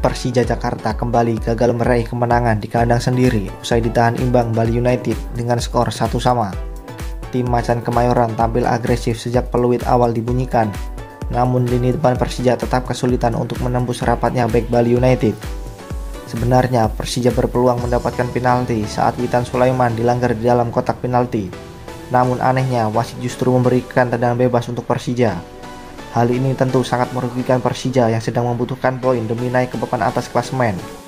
Persija Jakarta kembali gagal meraih kemenangan di kandang sendiri usai ditahan imbang Bali United dengan skor satu sama. Tim Macan Kemayoran tampil agresif sejak peluit awal dibunyikan, namun lini depan Persija tetap kesulitan untuk menembus rapatnya back Bali United. Sebenarnya Persija berpeluang mendapatkan penalti saat Witan Sulaiman dilanggar di dalam kotak penalti. Namun anehnya wasit justru memberikan tendangan bebas untuk Persija. Hal ini tentu sangat merugikan Persija yang sedang membutuhkan poin demi naik ke papan atas klasemen.